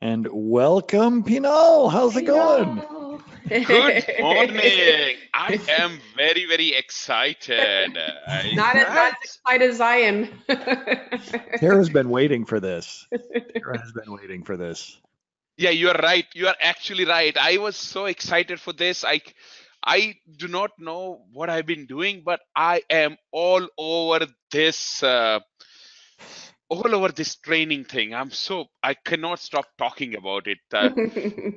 And welcome, Pinal. How's it going? Good morning. I am very, very excited. Not as, not as excited as I am. Tara's been waiting for this. Tara has been waiting for this. Yeah, you are right. You are actually right. I was so excited for this. I I do not know what I've been doing, but I am all over this uh, all over this training thing. I'm so I cannot stop talking about it. Uh,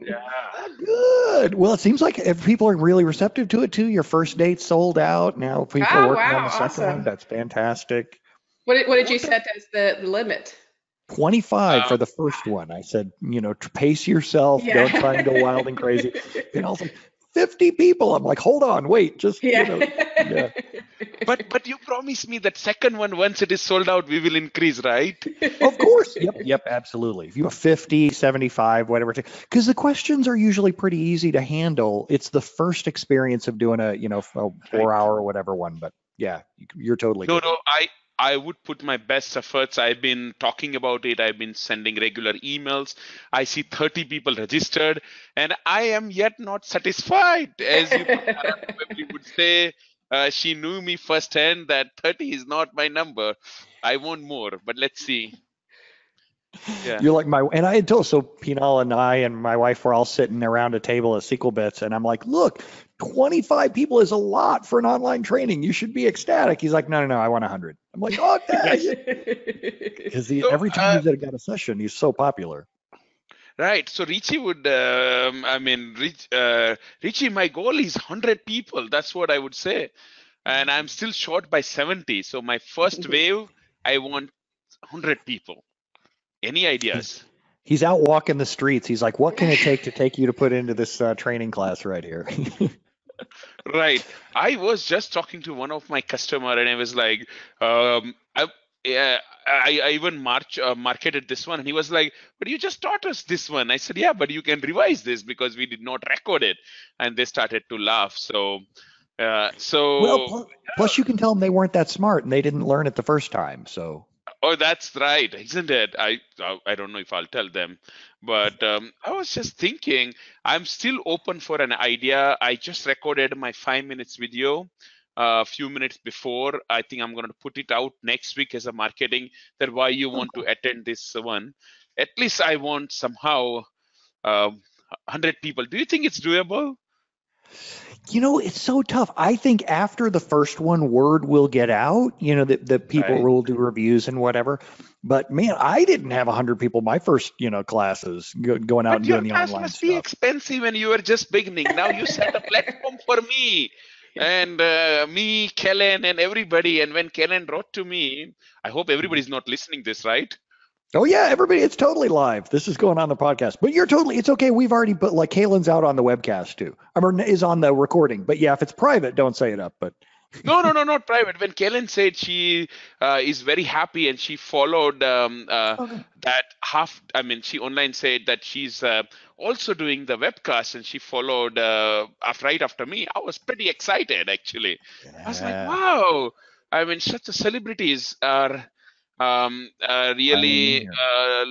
yeah. Ah, Good. Well, it seems like if people are really receptive to it too. Your first date sold out. Now people are Oh, working on wow, the second awesome. one. That's fantastic. What did, what did you set as the, the limit? 25 for Um, the first one. I said, you know, pace yourself. Yeah. Don't try and go wild and crazy. And I was like, 50 people. I'm like, hold on, wait, just, Yeah. you know, yeah. But but you promised me that second one once it is sold out we will increase, right? Of course. Yep. Yep. Absolutely. If you have 50, 75, whatever, because the questions are usually pretty easy to handle. It's the first experience of doing a, you know, a four hour or whatever one. But yeah, you- you're totally No, good. no, I I would put my best efforts. I've been talking about it. I've been sending regular emails. I see 30 people registered, and I am yet not satisfied. As you probably would say, uh, she knew me firsthand that 30 is not my number. I want more, but let's see. Yeah. You're like my, and I told, so Pinal and I and my wife were all sitting around a table at SQL Bits, and I'm like, look, 25 people is a lot for an online training. You should be ecstatic. He's like, no, no, no, I want 100. I'm like, okay. Because So, every time uh, he's got a session, he's so popular. Right. So Richie would, um, I mean, Rich, uh, Richie, my goal is 100 people. That's what I would say. And I'm still short by 70. So my first wave, I want 100 people. Any ideas? He's out walking the streets. He's like, what can it take to take you to put into this uh, training class right here? Right. I was just talking to one of my customer and I was like, um, I, yeah, I, I even march, uh, marketed this one and he was like, but you just taught us this one. I said, yeah, but you can revise this because we did not record it. And they started to laugh. So, uh, so. well, plus, plus you can tell them they weren't that smart and they didn't learn it the first time. So Oh, that's right, isn't it? I I- I don't know if I'll tell them, but um, I was just thinking I'm still open for an idea. I just recorded my five minutes video uh, a few minutes before. I think I'm going to put it out next week as a marketing that why you want to attend this one. At least I want somehow um, 100 people. Do you think it's doable? You know, it's so tough. I think after the first one, word will get out, you know, that, that people Right. will do reviews and whatever. But man, I didn't have 100 people my first, you know, classes go, going out But and doing the class online must be stuff. expensive when you were just beginning. Now you set a platform for me and uh, me, Kalen, and everybody. And when Kalen wrote to me, I hope everybody's not listening this, right? Oh yeah, everybody, it's totally live. This is going on the podcast, but you're totally, it's okay. We've already put like Kalen's out on the webcast too. I mean, is on the recording, but yeah, if it's private, don't say it up. But No, no, no, not private. When Kalen said she uh, is very happy and she followed um, uh, Okay. that half, I mean, she online said that she's uh, also doing the webcast and she followed uh, right after me. I was pretty excited actually. I was like, wow. I mean, such a celebrities are um, uh, really uh,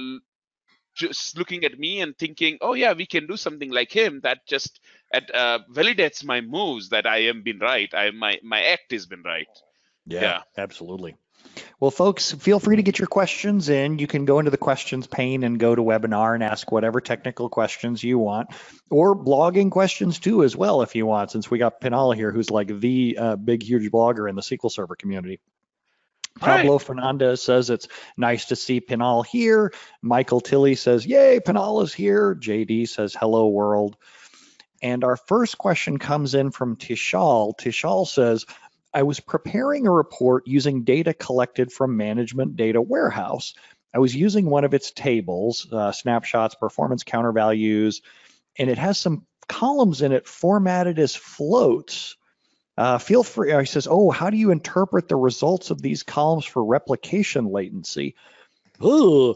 just looking at me and thinking, oh yeah, we can do something like him. That just at, uh, validates my moves that I am been right. I my my act has been right. Yeah, Yeah. absolutely. Well, folks, feel free to get your questions in. You can go into the questions pane and GoToWebinar and ask whatever technical questions you want, or blogging questions too, as well, if you want, since we got Pinal here, who's like the uh, big, huge blogger in the SQL Server community. Pablo Fernandez says it's nice to see Pinal here. Michael Tilley says, Yay, Pinal is here. JD says, Hello, world. And our first question comes in from Tishal. Tishal says, I was preparing a report using data collected from Management Data Warehouse. I was using one of its tables, uh, snapshots, performance counter values, and it has some columns in it formatted as floats. Uh, feel free, he says, oh, how do you interpret the results of these columns for replication latency? Oh,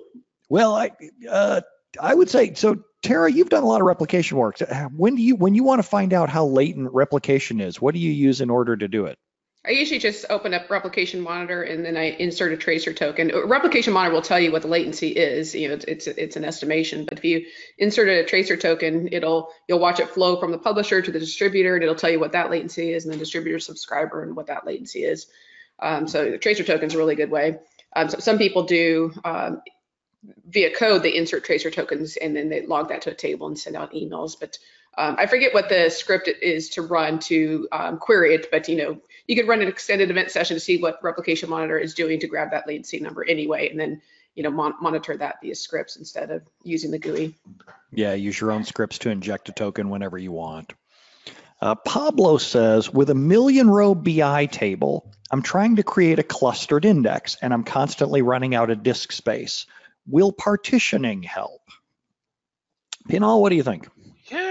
well, I, uh, I would say, so Tara, you've done a lot of replication work. When do you, when you want to find out how latent replication is, what do you use in order to do it? I usually just open up Replication Monitor and then I insert a tracer token. Replication Monitor will tell you what the latency is. You know, it's it's, an estimation. But if you insert a tracer token, it'll you'll watch it flow from the publisher to the distributor, and it'll tell you what that latency is, and the distributor subscriber and what that latency is. Um, so the tracer token is a really good way. Um, so some people do um, via code, they insert tracer tokens and then they log that to a table and send out emails. But um, I forget what the script is to run to um, query it, but you know, you could run an extended event session to see what replication monitor is doing to grab that latency number anyway, and then you know mon monitor that via scripts instead of using the GUI. Yeah, use your own scripts to inject a token whenever you want. Uh, Pablo says, with a million row BI table, I'm trying to create a clustered index and I'm constantly running out of disk space. Will partitioning help? Pinal, what do you think?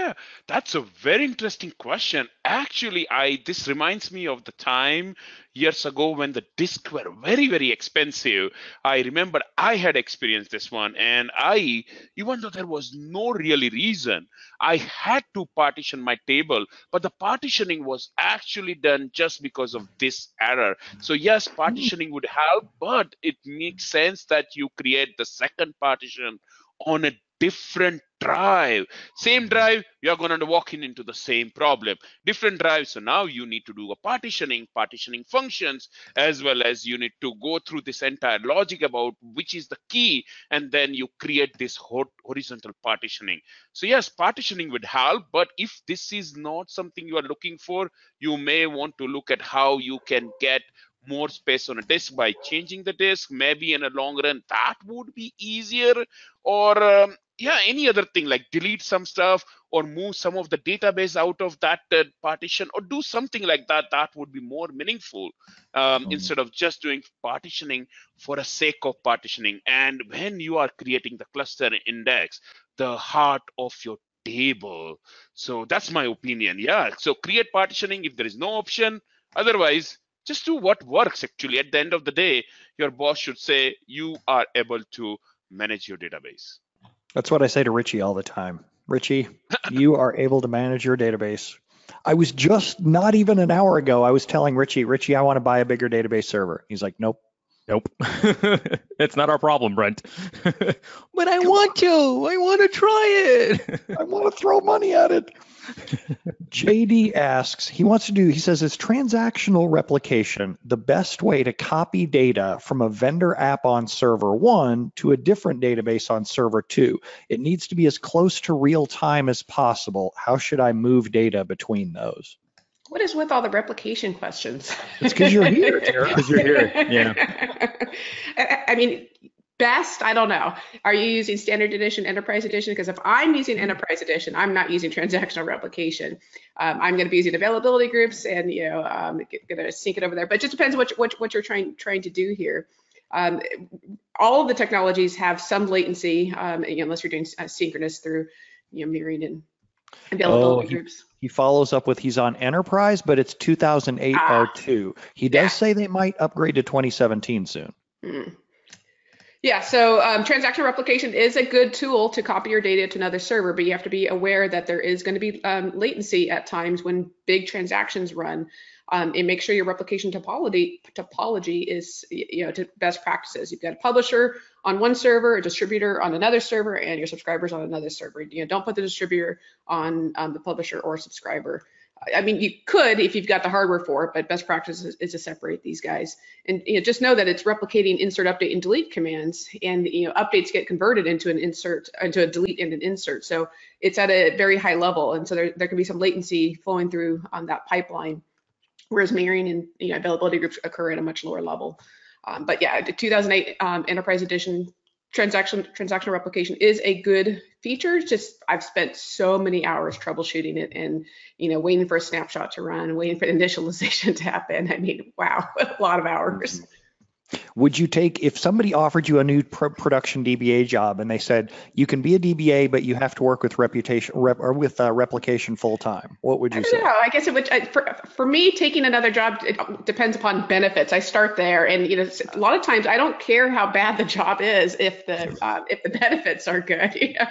Yeah, that's a very interesting question. Actually, I this reminds me of the time years ago when the discs were very, very expensive. I remember I had experienced this one, and I, even though there was no really reason, I had to partition my table, but the partitioning was actually done just because of this error. So yes, partitioning would help, but it makes sense that you create the second partition on a different drive. Same drive, you're going to walk in into the same problem. Different drive, so now you need to do a partitioning, partitioning functions, as well as you need to go through this entire logic about which is the key, and then you create this horizontal partitioning. So yes, partitioning would help, but if this is not something you are looking for, you may want to look at how you can get more space on a disk by changing the disk maybe in a long run that would be easier or um, yeah any other thing like delete some stuff or move some of the database out of that uh, partition or do something like that that would be more meaningful um, mm. instead of just doing partitioning for a sake of partitioning. And when you are creating the cluster index the heart of your table. So that's my opinion. Yeah so create partitioning if there is no option. Otherwise just do what works actually. At the end of the day your boss should say you are able to manage your database that's what I say to Richie all the time. Richie, you are able to manage your database. I was just not even an hour ago, I was telling Richie, Richie, I want to buy a bigger database server. He's like, nope. Nope. it's not our problem, Brent. but I want to. I want to try it. I want to throw money at it. JD asks, he wants to do, he says, is transactional replication the best way to copy data from a vendor app on server one to a different database on server two? It needs to be as close to real time as possible. How should I move data between those? What is with all the replication questions? It's because you're here, Tara. Because you're here. Yeah. I mean, best i don't know are you using standard edition enterprise edition because if i'm using enterprise edition i'm not using transactional replication um, i'm going to be using availability groups and you know i'm going to sync it over there but it just depends what, what, what you're trying trying to do here um, all of the technologies have some latency um, unless you're doing synchronous through you know mirroring and availability oh, he, groups he follows up with he's on enterprise but it's 2008 ah, r2 he does yeah. say they might upgrade to 2017 soon hmm. Yeah, so um, transaction replication is a good tool to copy your data to another server, but you have to be aware that there is going to be um, latency at times when big transactions run. Um, and make sure your replication topology topology is you know to best practices. You've got a publisher on one server, a distributor on another server, and your subscribers on another server. You know, don't put the distributor on um, the publisher or subscriber. I mean, you could if you've got the hardware for it, but best practice is, is, to separate these guys. And you know, just know that it's replicating insert, update, and delete commands, and you know, updates get converted into an insert, into a delete and an insert. So it's at a very high level, and so there, there can be some latency flowing through on that pipeline, whereas mirroring and you know, availability groups occur at a much lower level. Um, but yeah, the 2008 um, Enterprise Edition transaction transactional replication is a good feature. Just I've spent so many hours troubleshooting it and you know waiting for a snapshot to run, waiting for the initialization to happen. I mean, wow, a lot of hours. Mm-hmm. Would you take if somebody offered you a new production DBA job and they said you can be a DBA but you have to work with reputation rep, or with uh, replication full time? What would you I say? Know. I guess it would for, for me taking another job depends upon benefits. I start there and you know a lot of times I don't care how bad the job is if the uh, if the benefits are good. You know?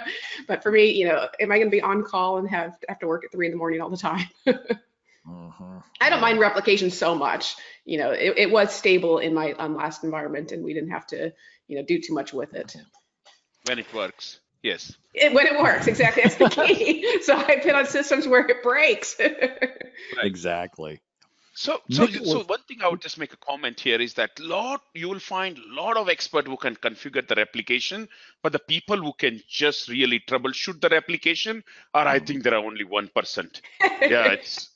But for me, you know, am I going to be on call and have have to work at three in the morning all the time? Mhm. I don't mind replication so much. You know, it, it was stable in my um, last environment and we didn't have to, you know, do too much with it. When it works. Yes. It, when it works, exactly. That's the key. so I've been on systems where it breaks. Exactly. So, so, so one thing I would just make a comment here is that lot you will find a lot of expert who can configure the replication, but the people who can just really troubleshoot the replication are, I think, there are only one percent. Yeah, it's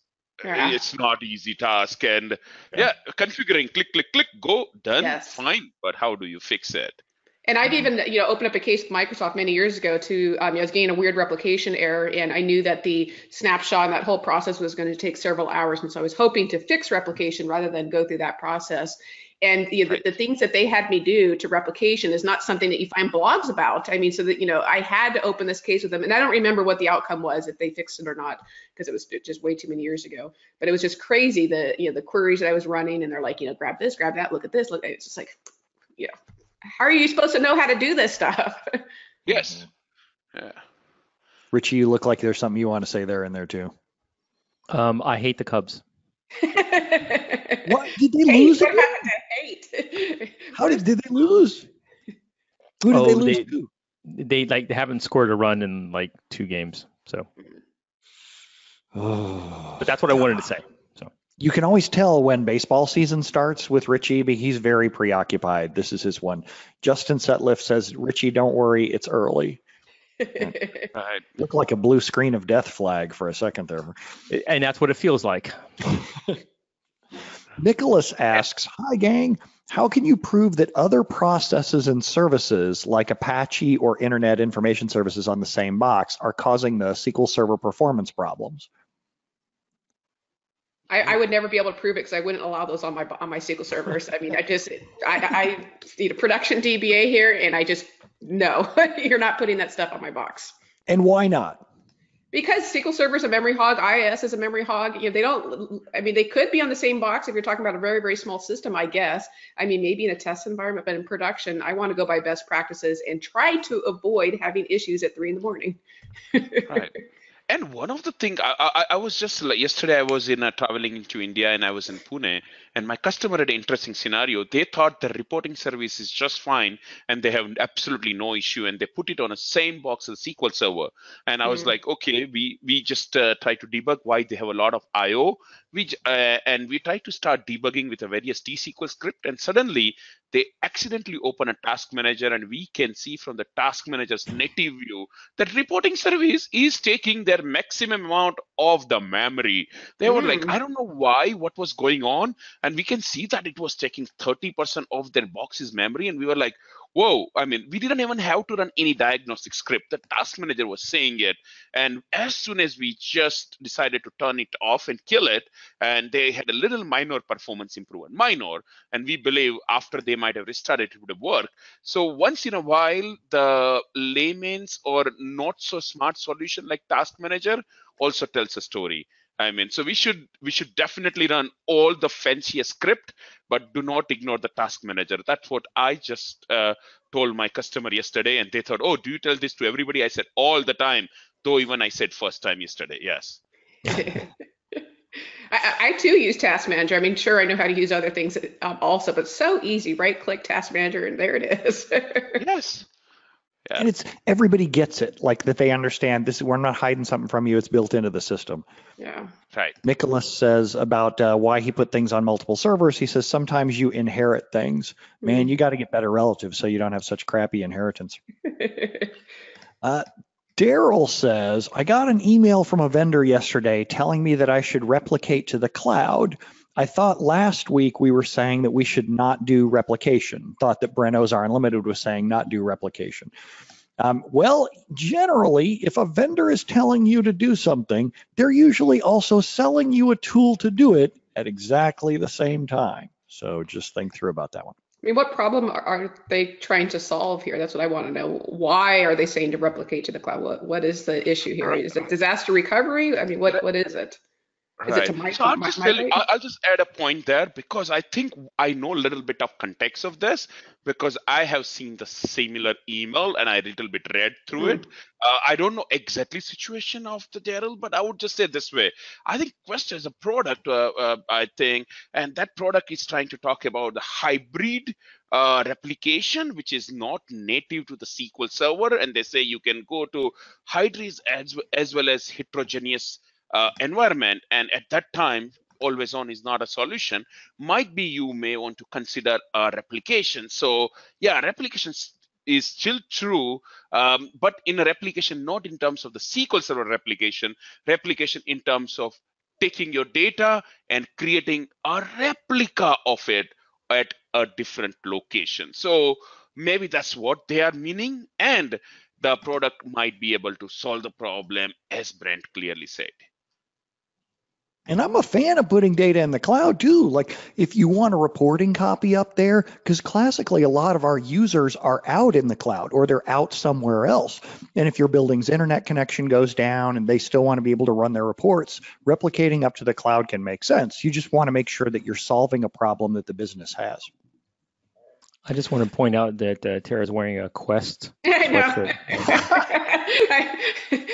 Yeah. it's not easy task, and yeah. configuring, click, click, click, go, done, Yes. fine. But how do you fix it? And I've even, you know, opened up a case with Microsoft many years ago to, um, I was getting a weird replication error, and I knew that the snapshot and that whole process was going to take several hours, and so I was hoping to fix replication rather than go through that process. And you know, Right. the, the things that they had me do to replication is not something that you find blogs about. I mean, so that you know, I had to open this case with them, and I don't remember what the outcome was if they fixed it or not, because it was just way too many years ago. But it was just crazy the you know the queries that I was running, and they're like, you know, grab this, grab that, look at this, look. It's just like, you know, how are you supposed to know how to do this stuff? Yes. Yeah. Richie, you look like there's something you want to say there in there too. Um, I hate the Cubs. What did they Hate, lose? again? happened to hate? How did did they lose? Who did they Oh, lose they- to? They like they haven't scored a run in like two games. So, Oh, but that's what I wanted to say. So, you can always tell when baseball season starts with Richie, but he's very preoccupied. This is his one. Justin Sutliff says, Richie, don't worry, it's early. Right. Looked like a blue screen of death flag for a second there. and that's what it feels like. Nicholas asks, Hi, gang. How can you prove that other processes and services like Apache or Internet Information Services on the same box are causing the SQL Server performance problems? I, I would never be able to prove it because I wouldn't allow those on my on my SQL servers. I mean, I just I, I need a production DBA here, and I just no, you're not putting that stuff on my box. And why not? Because SQL Server is a memory hog, IIS is a memory hog. You know, they don't. I mean, they could be on the same box if you're talking about a very, very small system, I guess. I mean, maybe in a test environment, but in production, I want to go by best practices and try to avoid having issues at three in the morning. Right. And one of the things I, I, I was just like yesterday I was in uh, traveling into India and I was in Pune and my customer had an interesting scenario. They thought the reporting service is just fine and they have absolutely no issue and they put it on a same box as SQL Server. And I was Mhm. like, okay, we we just uh, try to debug why they have a lot of I/O. We uh, and we try to start debugging with a various T-SQL script and suddenly they accidentally open a task manager and we can see from the task manager's native view that reporting service is taking their maximum amount of the memory. They were like, Mm. I don't know why, what was going on. And we can see that it was taking 30% of their box's memory. And we were like, whoa, I mean, we didn't even have to run any diagnostic script. The task manager was saying it. And as soon as we just decided to turn it off and kill it, and they had a little minor performance improvement, minor, and we believe after they might have restarted, it would have worked. So once in a while, the layman's or not so smart solution like Task Manager also tells a story. I mean, so we should we should definitely run all the fanciest script, but do not ignore the Task Manager. That's what I just uh, told my customer yesterday, and they thought, "Oh, do you tell this to everybody?" I said all the time, though even I said first time yesterday. Yes. I, I too use Task Manager. I mean, sure, I know how to use other things um, also, but so easy. Right click Task Manager, and there it is. Yes. Yeah. And it's everybody gets it, like that they understand this. We're not hiding something from you. It's built into the system. yeah. Right. Nicholas says about uh, why he put things on multiple servers. He says sometimes you inherit things. Man, you got to get better relatives so you don't have such crappy inheritance. Uh, Daryl says, I got an email from a vendor yesterday telling me that I should replicate to the cloud. I thought last week we were saying that we should not do replication. Thought that Brent Ozar Unlimited was saying not do replication. Um, well, generally, if a vendor is telling you to do something, they're usually also selling you a tool to do it at exactly the same time. So just think through about that one. I mean, what problem are, are they trying to solve here? That's what I want to know. Why are they saying to replicate to the cloud? What what is the issue here? Is it disaster recovery? I mean, what what is it? To my, so I'll my, just my tell? I'll just add a point there because I think I know a little bit of context of this because I have seen the similar email and I little bit read through Hmm. it. Uh, I don't know exactly situation of the Daryl, but I would just say this way: I think Quest is a product, uh, uh, I think, and that product is trying to talk about the hybrid uh, replication, which is not native to the SQL Server, and they say you can go to Hybris as as well as heterogeneous uh, environment and at that time always on is not a solution. Might be you may want to consider a replication. So yeah replication is still true um, but in a replication not in terms of the sql server replication replication in terms of taking your data and creating a replica of it at a different location. So maybe that's what they are meaning and the product might be able to solve the problem as brent clearly said And I'm a fan of putting data in the cloud too. Like if you want a reporting copy up there, because classically a lot of our users are out in the cloud or they're out somewhere else. And if your building's internet connection goes down and they still want to be able to run their reports, replicating up to the cloud can make sense. You just want to make sure that you're solving a problem that the business has. I just want to point out that uh, Tara's wearing a Quest. I know. I-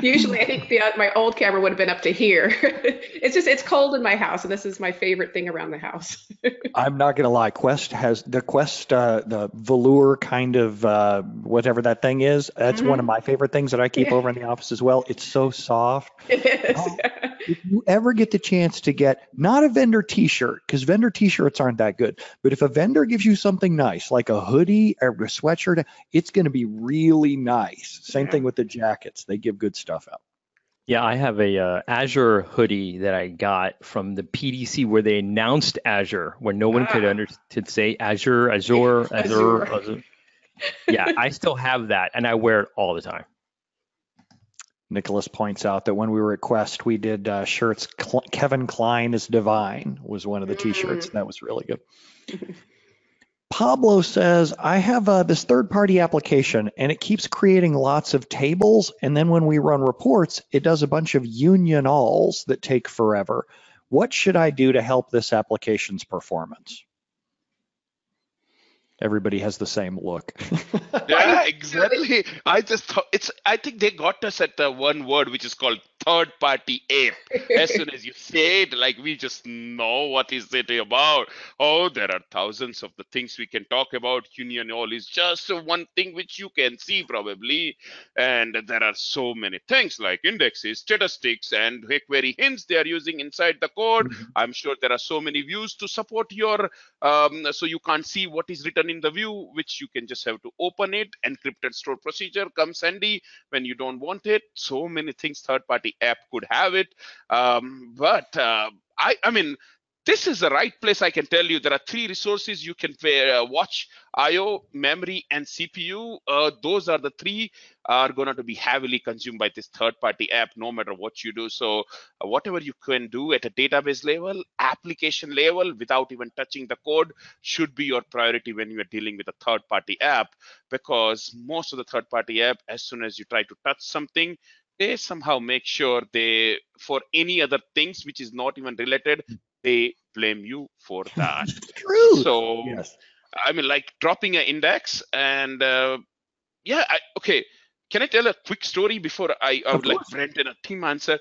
Usually, I think the, uh, my old camera would have been up to here. it's just it's cold in my house, and this is my favorite thing around the house. I'm not gonna lie. Quest has the Quest, uh, the velour kind of uh, whatever that thing is. That's one of my favorite things that I keep Yeah. over in the office as well. It's so soft. it is. Oh. if you ever get the chance to get not a vendor t-shirt because vendor t-shirts aren't that good but if a vendor gives you something nice like a hoodie or a sweatshirt it's going to be really nice same thing with the jackets they give good stuff out Yeah, I have a uh, Azure hoodie that I got from the PDC where they announced Azure, where no one could Ah. under could say Azure, Azure, Azure, Azure. Azure. Yeah, I still have that, and I wear it all the time. nicholas points out that when we were at quest we did uh, shirts Cl- kevin kline is divine was one of the t-shirts and that was really good Pablo says, I have uh, this third party application and it keeps creating lots of tables. And then when we run reports, it does a bunch of union alls that take forever. What should I do to help this application's performance? Everybody has the same look. yeah exactly i just thought it's i think they got us at the one word which is called third party app as soon as you say it like we just know what is it about. Oh there are thousands of the things we can talk about. Union all is just one thing which you can see probably. And there are so many things like indexes statistics and query hints they are using inside the code. I'm sure there are so many views to support your um, so you can't see what is written in the view which you can just have to open it. Encrypted store procedure comes handy when you don't want it. So many things third party app could have it. Um, but uh, i i mean this is the right place i can tell you. There are three resources you can uh, watch io memory and cpu uh, those are the three are going to be heavily consumed by this third party app no matter what you do. So uh, whatever you can do at a database level application level without even touching the code should be your priority when you are dealing with a third party app. Because most of the third party app as soon as you try to touch something they somehow make sure they for any other things which is not even related they blame you for that True. so yes. I mean, like dropping an index and uh, yeah, I, okay. Can I tell a quick story before I, I would like. Brent and a team answer?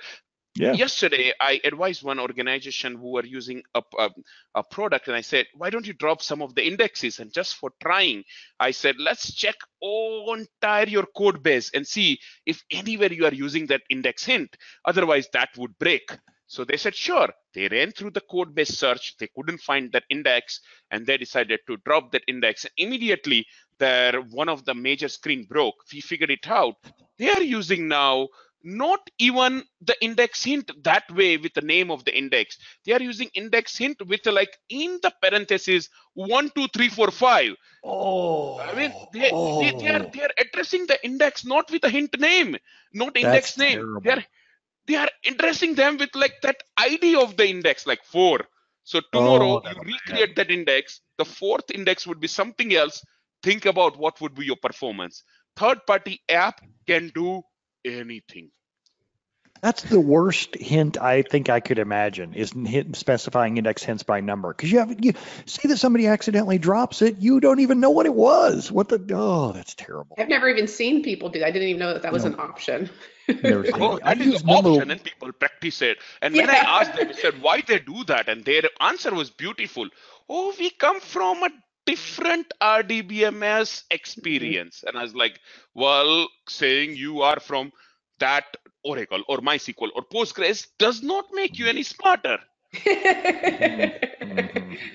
Yeah. Yesterday, I advised one organization who were using a, a, a product, and I said, why don't you drop some of the indexes? And just for trying, I said, let's check all entire your code base and see if anywhere you are using that index hint. Otherwise, that would break. So they said, sure. They ran through the code base search. They couldn't find that index, and they decided to drop that index. Immediately, their one of the major screen broke. We figured it out. They are using now not even the index hint that way with the name of the index. They are using index hint with like in the parentheses one, two, three, four, five. Oh. I mean, they, they, they are they are addressing the index not with a hint name, not index That's name. terrible. They are they are addressing them with like that ID of the index, like four. So tomorrow Oh, you recreate that index. The fourth index would be something else. Think about what would be your performance. Third party app can do anything. That's the worst hint I think I could imagine is hint, specifying index hints by number. Because you have you say that somebody accidentally drops it, you don't even know what it was. What the oh, that's terrible. I've never even seen people do that. I didn't even know that that was No. an option. Never seen Oh, it. I that is use the option, number- and people practice it. And when I asked them, I said, why they do that? And their answer was beautiful. Oh, we come from a different RDBMS experience. And I was like, well, saying you are from that Oracle or MySQL or Postgres does not make you any smarter. Mhm.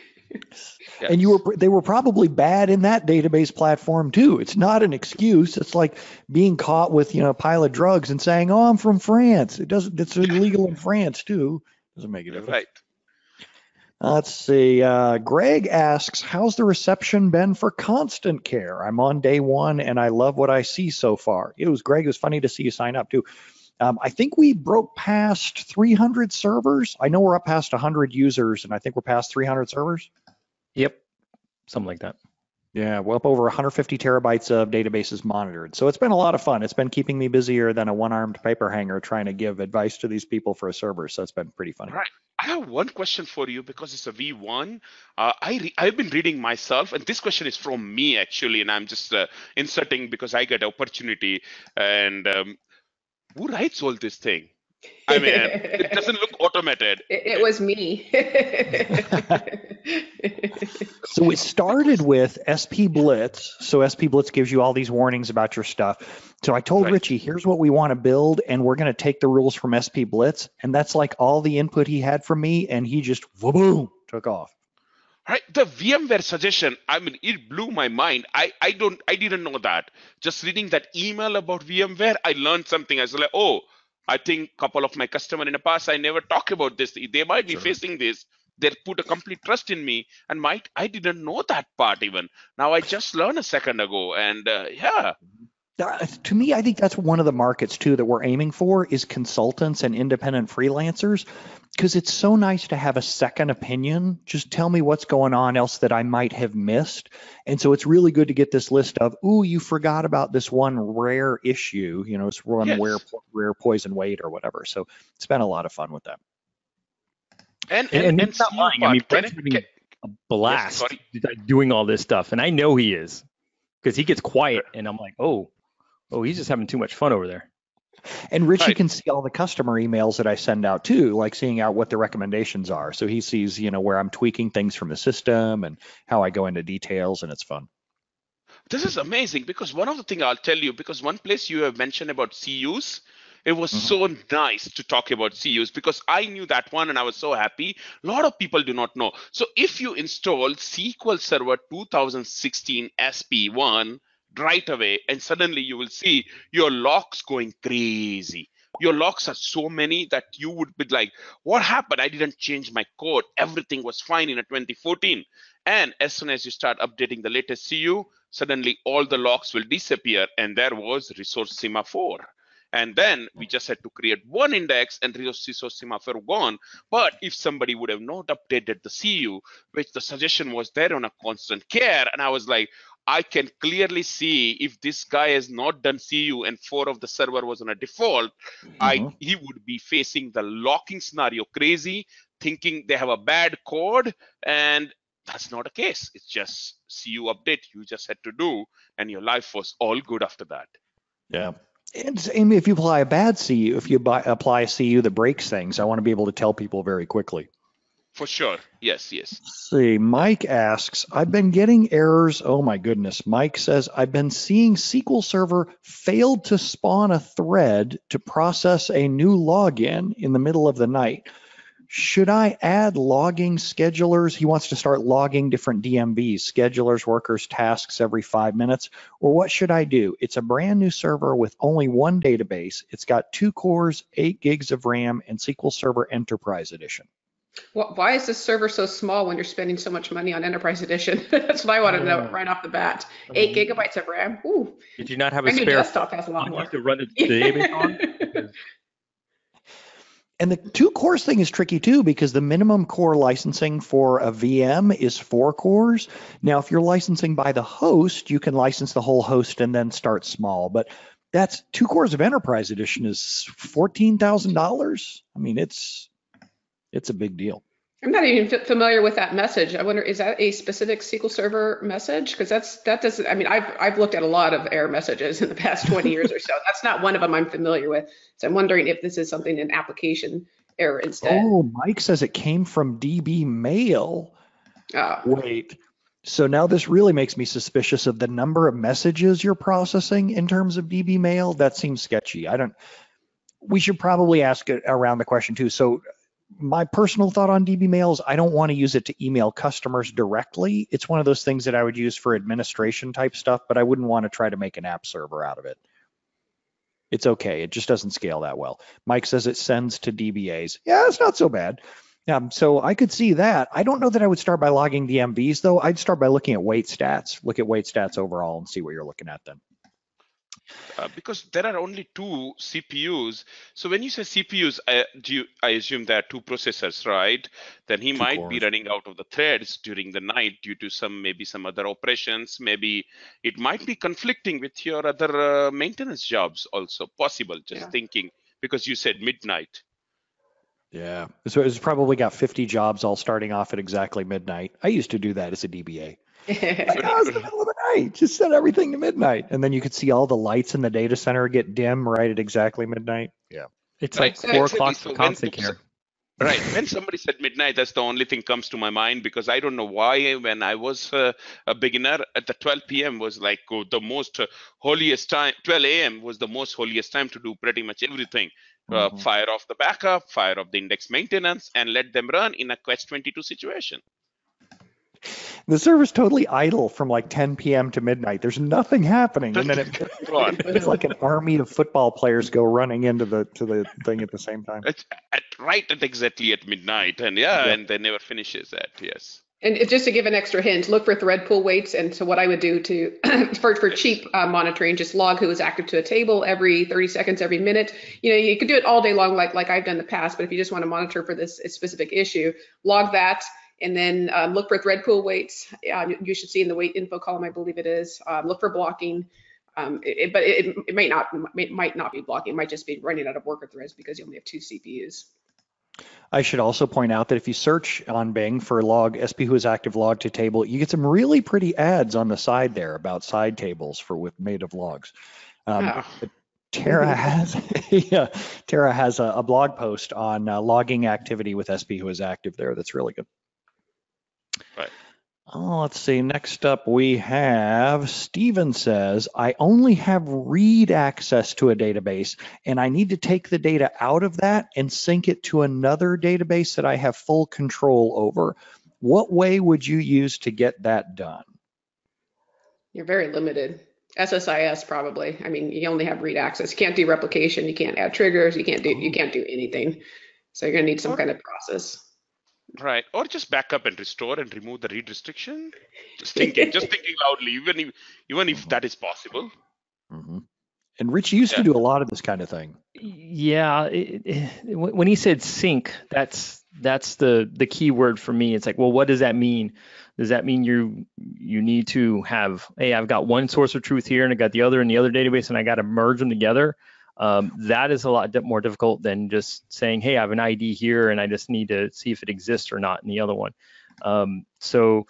And you were they were probably bad in that database platform too. It's not an excuse. It's like being caught with you know a pile of drugs and saying, "Oh, I'm from France." It doesn't. It's illegal in France too. Doesn't make a difference. Right. Let's see. Uh, Greg asks, "How's the reception been for Constant Care? I'm on day one and I love what I see so far." It was Greg. It was funny to see you sign up too. Um, I think we broke past 300 servers. I know we're up past 100 users, and I think we're past 300 servers. Yep. Something like that. Yeah, well, up over 150 terabytes of databases monitored. So it's been a lot of fun. It's been keeping me busier than a one-armed paper hanger trying to give advice to these people for a server. So it's been pretty funny. Right. I have one question for you because it's a V1. Uh, I I've been reading myself, and this question is from me actually, and I'm just uh, inserting because I get opportunity. And um, who writes all this thing? I mean, it doesn't look automated. It, it was me. So it started with SP Blitz. So SP Blitz gives you all these warnings about your stuff. So I told Right. Richie, here's what we want to build, and we're going to take the rules from SP Blitz. And that's like all the input he had from me, and he just boom took off. Right, the VMware suggestion. I mean, it blew my mind. I I don't I didn't know that. Just reading that email about VMware, I learned something. I was like, oh, I think couple of my customer in the past, I never talk about this. They might be Sure. facing this. They put a complete trust in me, and might I didn't know that part even. Now I just learned a second ago, and uh, yeah, That- uh, to me, I think that's one of the markets too that we're aiming for is consultants and independent freelancers because it's so nice to have a second opinion. Just tell me what's going on else that I might have missed. And so it's really good to get this list of, ooh, you forgot about this one rare issue, you know, it's one Yes. rare, rare poison wait or whatever. So it's been a lot of fun with that. and And, and, and he's not CU lying. I mean, part, can Brent's having can- a blast sorry. doing all this stuff, and I know he is because he gets quiet, and I'm like, oh, oh, he's just having too much fun over there. And Richie Right. can see all the customer emails that I send out too, like seeing out what the recommendations are. So he sees, you know, where I'm tweaking things from the system and how I go into details, and it's fun. This is amazing because one of the thing I'll tell you because one place you have mentioned about CUs, it was Mhm. so nice to talk about CUs because I knew that one and I was so happy. A lot of people do not know. So if you install SQL Server 2016 SP1 right away, and suddenly you will see your locks going crazy. Your locks are so many that you would be like, what happened? I didn't change my code. Everything was fine in a 2014. And as soon as you start updating the latest CU, suddenly all the locks will disappear and there was resource semaphore and then we just had to create one index and resource semaphore gone but if somebody would have not updated the cu which the suggestion was there on a constant care and i was like i can clearly see if this guy has not done cu and four of the server was on a default i Mhm. he would be facing the locking scenario crazy thinking they have a bad code and that's not a case. It's just CU update you just had to do, and your life was all good after that. Yeah. And same if you apply a bad CU, if you buy, apply a CU that breaks things, I want to be able to tell people very quickly. For sure. Yes, yes. Let's see, Mike asks, I've been getting errors. Oh my goodness. Mike says, I've been seeing SQL Server failed to spawn a thread to process a new login in the middle of the night. Should I add logging schedulers? He wants to start logging different DMVs, schedulers, workers, tasks every five minutes. Or what should I do? It's a brand new server with only one database. It's got two cores, eight gigs of RAM, and SQL Server Enterprise Edition. Wh- Why is this server so small when you're spending so much money on Enterprise Edition? That's what I want to know right off the bat. Eight gigabytes of RAM. Ooh, Did you not have my a new spare desktop has a lot phone more. to run the database on? And the two cores thing is tricky too because the minimum core licensing for a VM is four cores. Now, if you're licensing by the host, you can license the whole host and then start small. But That's two cores of Enterprise Edition is fourteen thousand dollars. I mean, it's it's a big deal. I'm not even f- familiar with that message. I wonder, is that a specific SQL Server message? Because that's that doesn't. I mean, I've I've looked at a lot of error messages in the past 20 years or so. That's not one of them I'm familiar with. So I'm wondering if this is something in application error instead. Oh, Mike says it came from DB Mail. Oh, Wait. So now this really makes me suspicious of the number of messages you're processing in terms of DB mail. That seems sketchy. I don't, we should probably ask it around the question too. So my personal thought on DB mail is I don't want to use it to email customers directly. It's one of those things that I would use for administration type stuff, but I wouldn't want to try to make an app server out of it. It's okay. It just doesn't scale that well. Mike says it sends to DBAs. Yeah, it's not so bad. Um, so I could see that. I don't know that I would start by logging the MVs though. I'd start by looking at wait stats, look at wait stats overall and see what you're looking at then. Uh, because there are only two CPUs. So when you say CPUs, I, do you, I assume there are two processors, right? Then he Two might be running out of the threads during the night due to some maybe some other operations. Maybe it might be conflicting with your other uh, maintenance jobs also. Possible. Just Yeah. thinking because you said midnight. Yeah. So it's probably got 50 jobs all starting off at exactly midnight. I used to do that as a DBA. Like, oh, it's the middle of the night. Just set everything to midnight. And then you could see all the lights in the data center get dim right at exactly midnight. Yeah. It's Right, like four actually, o'clock so for when constant books- care. Right. When somebody said midnight, that's the only thing comes to my mind because I don't know why. When I was uh, a beginner, at the 12 p.m. was like oh, the most uh, holiest time. 12 a.m. was the most holiest time to do pretty much everything. Uh, Mhm. fire off the backup, fire off the index maintenance, and let them run in a Quest 22 situation. The server's totally idle from like 10 p.m. to midnight. There's nothing happening. And then it, it's like an army of football players go running into the to the thing at the same time. It's at right at exactly at midnight, and yeah, Yeah. and they never finishes that. Yes. And just to give an extra hint, look for thread pool waits. And so what I would do to for for cheap uh, monitoring, just log who is active to a table every 30 seconds, every minute. You know, you could do it all day long, like like I've done in the past. But if you just want to monitor for this specific issue, log that, and then um, look for thread pool waits. Um, you should see in the wait info column, I believe it is. Um, look for blocking. Um, it, but it, it may not it might not be blocking. It might just be running out of worker threads because you only have two CPUs. I should also point out that if you search on Bing for log SP who is active log to table, you get some really pretty ads on the side there about side tables for with made of logs. Um, Oh. Tara has yeah, Tara has a, a blog post on uh, logging activity with SP who is active there. That's really good. Right. Oh, let's see. Next up, we have Steven says, I only have read access to a database and I need to take the data out of that and sync it to another database that I have full control over. What way would you use to get that done? You're very limited. SSIS probably. I mean, you only have read access. You can't do replication. You can't add triggers. You can't do you oh. can't do anything. So you're gonna need some oh. kind of process. Right. Or just back up and restore and remove the read restriction. Just thinking, just thinking loudly, even if even if that is possible. Mhm. And Rich used to do a lot of this kind of thing. Yeah, it, it, when when he said sync, that's that's the the key word for me. It's like, well, what does that mean? Does that mean you you need to have, hey, I've got one source of truth here and I got the other in the other database and I got to merge them together? Um, that is a lot more difficult than just saying, hey, I have an ID here and I just need to see if it exists or not in the other one. Um, so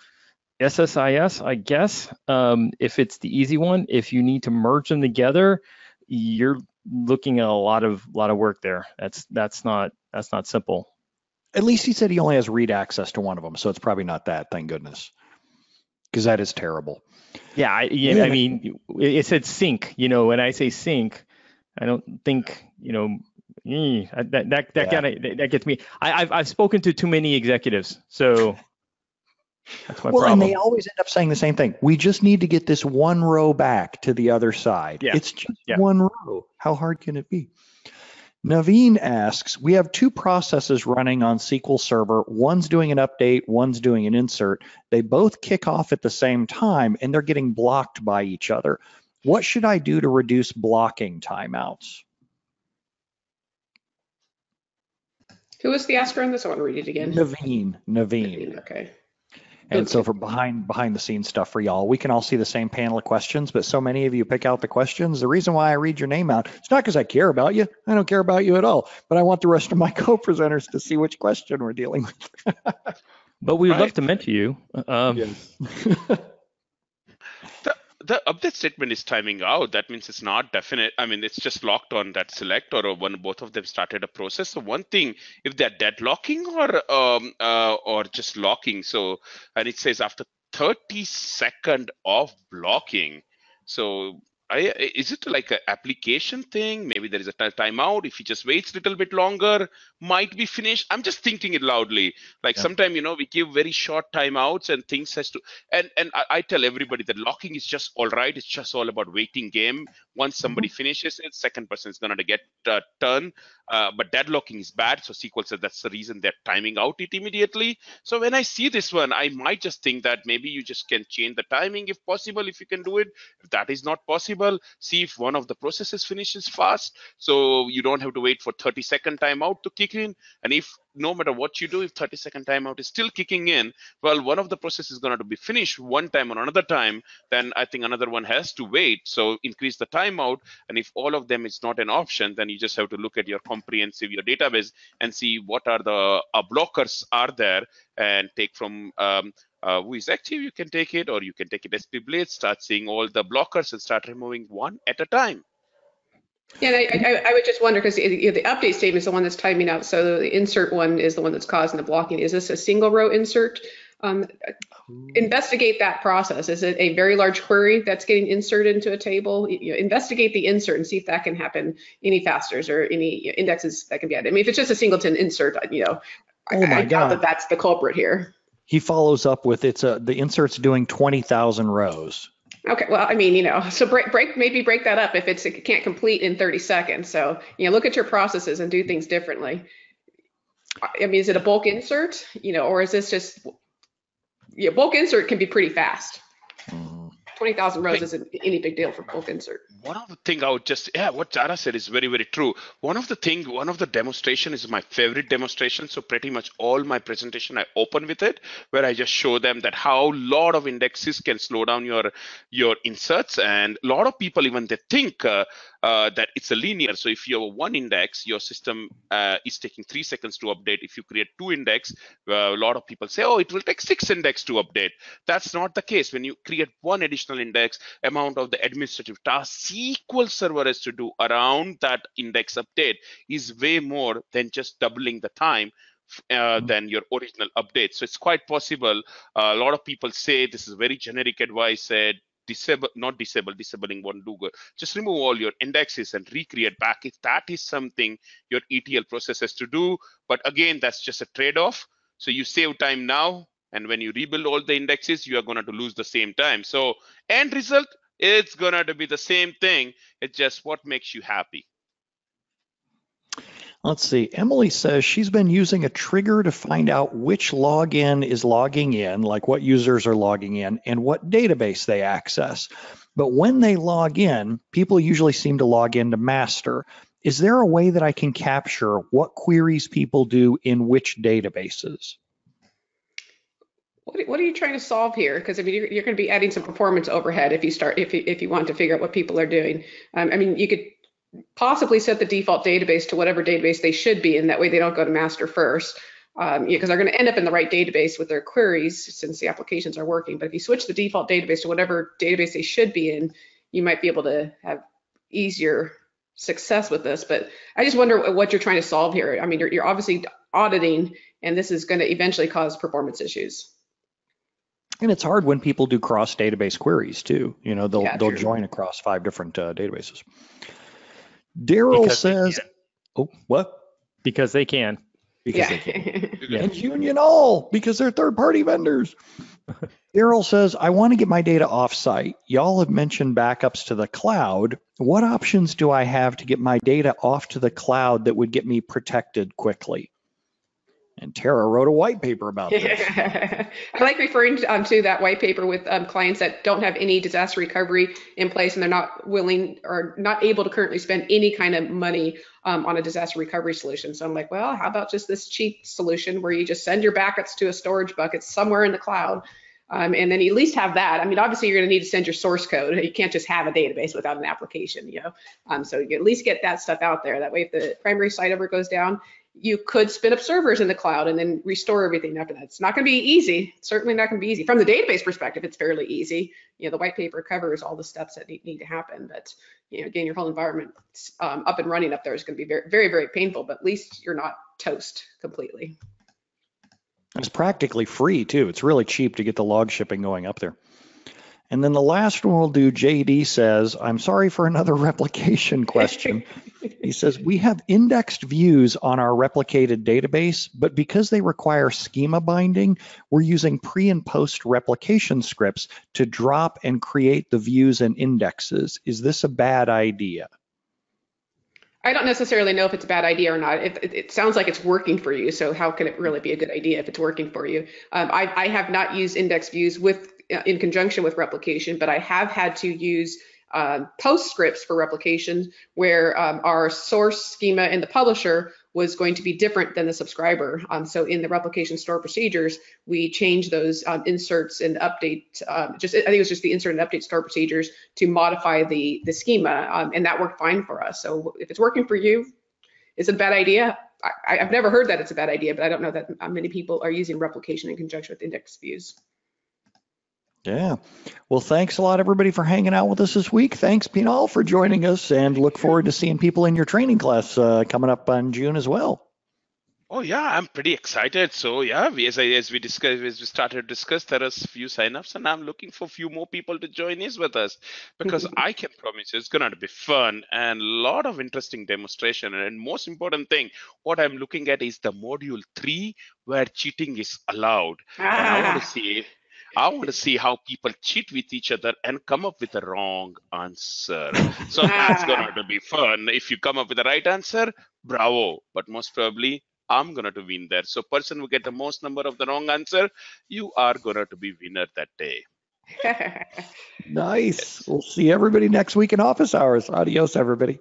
SSIS, I guess, um, if it's the easy one, if you need to merge them together, you're looking at a lot of lot of work there. That's that's not that's not simple. At least he said he only has read access to one of them, so it's probably not that, thank goodness. Because that is terrible. Yeah, I, yeah. I mean, it, it said sync. You know, when I say sync, I don't think you know eh, that that that, Yeah. kind of that gets me. I, I've I've spoken to too many executives, so that's my well, problem. and they always end up saying the same thing. We just need to get this one row back to the other side. Yeah. It's just Yeah. one row. How hard can it be? Naveen asks, we have two processes running on SQL Server. One's doing an update, one's doing an insert. They both kick off at the same time and they're getting blocked by each other. What should I do to reduce blocking timeouts? Who is the asker on this? I want to read it again. Naveen, Naveen. Okay. And Okay. so for behind behind the scenes stuff for y'all, we can all see the same panel of questions, but so many of you pick out the questions. The reason why I read your name out, it's not because I care about you. I don't care about you at all. But I want the rest of my co-presenters to see which question we're dealing with. But we would love to mentor you. Um, The, the update statement is timing out. That means it's not definite. I mean, it's just locked on that select or when both of them started a process. So one thing, if they're deadlocking or um, uh, or just locking. So and it says after 30 second of blocking. So I, is it like an application thing? Maybe there is a ti- timeout. If he just waits a little bit longer, might be finished. I'm just thinking it loudly. Like Yeah. sometimes you know we give very short timeouts and things has to. And and I, I tell everybody that locking is just all right. It's just all about waiting game. Once somebody finishes it, second person is gonna get uh, turn. Uh, but deadlocking is bad. So SQL says that's the reason they're timing out it immediately. So when I see this one, I might just think that maybe you just can change the timing if possible, if you can do it. If that is not possible, see if one of the processes finishes fast. So you don't have to wait for 30 second timeout to kick in. And if no matter what you do, if 30 second timeout is still kicking in, well, one of the processes is going to be finished one time or another time, then I think another one has to wait. So increase the timeout. And if all of them is not an option, then you just have to look at your comprehensive, your database and see what are the uh, blockers are there and take from um, uh, who is active, you can take it, or you can take it SP Blade, start seeing all the blockers and start removing one at a time. Yeah, and I, I, I would just wonder because the, the update statement is the one that's timing out. So the insert one is the one that's causing the blocking. Is this a single row insert? Um, investigate that process. Is it a very large query that's getting inserted into a table? You know, investigate the insert and see if that can happen any faster or any indexes that can be added. I mean, if it's just a singleton insert, you know, Oh my I, I doubt God. that that's the culprit here. He follows up with it's a the insert's doing 20,000 rows. Okay, well, I mean, you know, so break, break, maybe break that up if it's, it can't complete in 30 seconds. So, you know, look at your processes and do things differently. I mean, is it a bulk insert, you know, or is this just, yeah, bulk insert can be pretty fast. Hmm. 20,000 rows Right. isn't any big deal for bulk insert. One of the thing I would just yeah, what Tara said is very very true. One of the thing, one of the demonstration is my favorite demonstration. So pretty much all my presentation I open with it, where I just show them that how lot of indexes can slow down your your inserts, and a lot of people even they think uh, uh, that it's a linear. So if you have one index, your system uh, is taking three seconds to update. If you create two index, uh, a lot of people say, oh, it will take six index to update. That's not the case. When you create one additional index, amount of the administrative tasks SQL Server has to do around that index update is way more than just doubling the time uh, than your original update. So it's quite possible. Uh, a lot of people say this is very generic advice. Said disable, not disable, disabling won't do good. Just remove all your indexes and recreate back if that is something your ETL process has to do. But again, that's just a trade-off. So you save time now, and when you rebuild all the indexes, you are going to lose the same time. So end result, it's going to be the same thing. It's just what makes you happy. Let's see. Emily says she's been using a trigger to find out which login is logging in, like what users are logging in and what database they access. But when they log in, people usually seem to log in to master. Is there a way that I can capture what queries people do in which databases? What, what are you trying to solve here? Because I mean, you're, you're going to be adding some performance overhead if you start if you, if you want to figure out what people are doing. Um, I mean, you could possibly set the default database to whatever database they should be in. That way, they don't go to master first. Um, because they're going to end up in the right database with their queries since the applications are working. But if you switch the default database to whatever database they should be in, you might be able to have easier success with this. But I just wonder what you're trying to solve here. I mean, you're, you're obviously auditing, and this is going to eventually cause performance issues. And it's hard when people do cross database queries too. You know, they'll Yeah, they'll true. join across five different uh, databases. Daryl says, "Oh, what?" because they can. Because yeah. they can. Yeah. and Union All because they're third party vendors. Daryl says, I want to get my data offsite. Y'all have mentioned backups to the cloud. What options do I have to get my data off to the cloud that would get me protected quickly? And Tara wrote a white paper about this. I like referring um, to that white paper with um, clients that don't have any disaster recovery in place and they're not willing or not able to currently spend any kind of money um, on a disaster recovery solution. So I'm like, well, how about just this cheap solution where you just send your backups to a storage bucket somewhere in the cloud Um, and then at least have that. I mean, obviously you're going to need to send your source code. You can't just have a database without an application, you know. Um, so you at least get that stuff out there. That way, if the primary site ever goes down, you could spin up servers in the cloud and then restore everything after that. It's not going to be easy. It's certainly not going to be easy. From the database perspective, it's fairly easy. You know, the white paper covers all the steps that need, to happen, but you know, getting your whole environment um, up and running up there is going to be very, very, very painful. But at least you're not toast completely. It's practically free too. It's really cheap to get the log shipping going up there. And then the last one we'll do, JD says, I'm sorry for another replication question. he says, we have indexed views on our replicated database, but because they require schema binding, we're using pre and post replication scripts to drop and create the views and indexes. Is this a bad idea? I don't necessarily know if it's a bad idea or not. It, it, sounds like it's working for you. So how can it really be a good idea if it's working for you? Um, I, I, have not used index views with in conjunction with replication, but I have had to use uh, post scripts for replication where um, our source schema in the publisher was going to be different than the subscriber. Um, so in the replication store procedures, we change those um, inserts and update, um, just I think it was just the insert and update store procedures to modify the, the schema, um, and that worked fine for us. So if it's working for you, it's a bad idea? I, have never heard that it's a bad idea, but I don't know that many people are using replication in conjunction with index views. Yeah. Well, thanks a lot, everybody, for hanging out with us this week. Thanks, Pinal, for joining us, and look forward to seeing people in your training class uh, coming up on June as well. Oh yeah, I'm pretty excited. So yeah, we, as I, as we discussed, as we started to discuss, there are a few signups, and I'm looking for a few more people to join us with us because I can promise you it's gonna be fun and a lot of interesting demonstration. And most important thing, what I'm looking at is the module three where cheating is allowed. Ah. And I want to see I want to see how people cheat with each other and come up with the wrong answer. So that's going to be fun. If you come up with the right answer, bravo. But most probably, I'm going to win there. So person who get the most number of the wrong answer, you are going to be winner that day. nice. We'll see everybody next week in office hours. Adios, everybody.